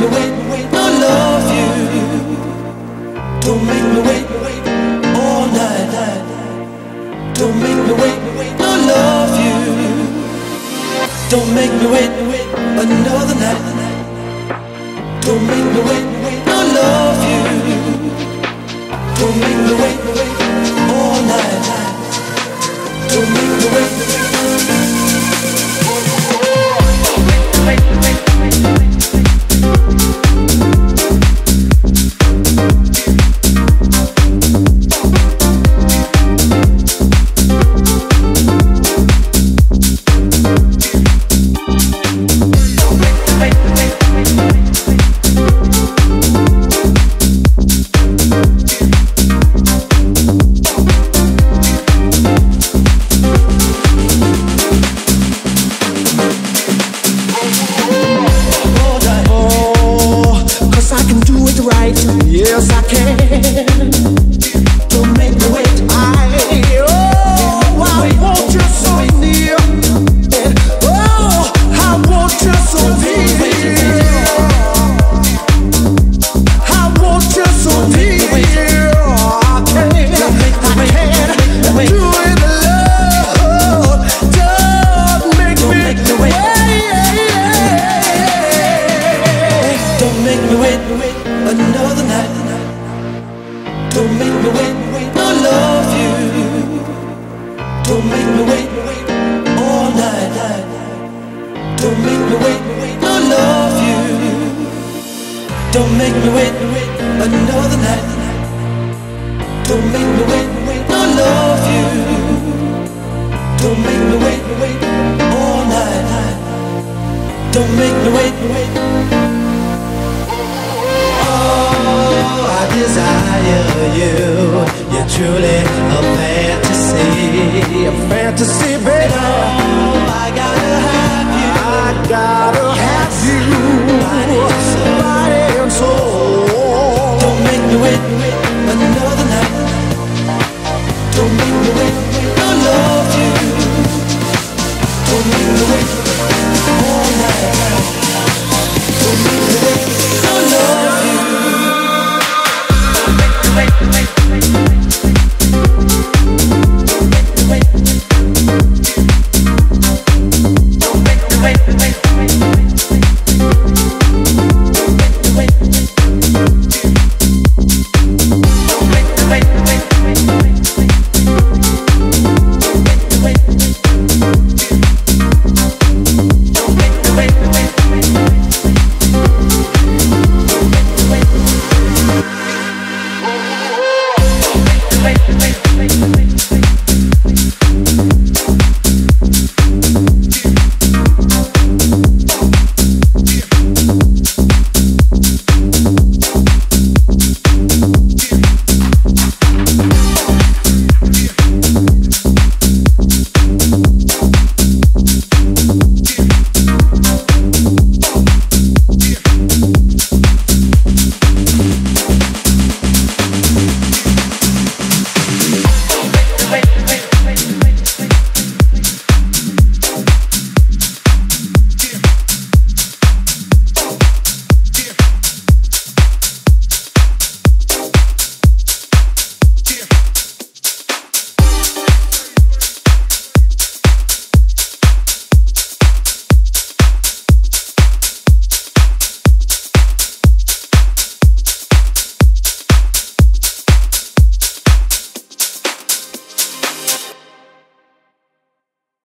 me wait, I love you. Don't make me wait all night. Don't make me wait, I love you. Don't make me wait another night. Don't make me wait, I love you. Don't make me wait all night. Don't make me admire you. You're truly a fantasy, a fantasy, baby. Oh.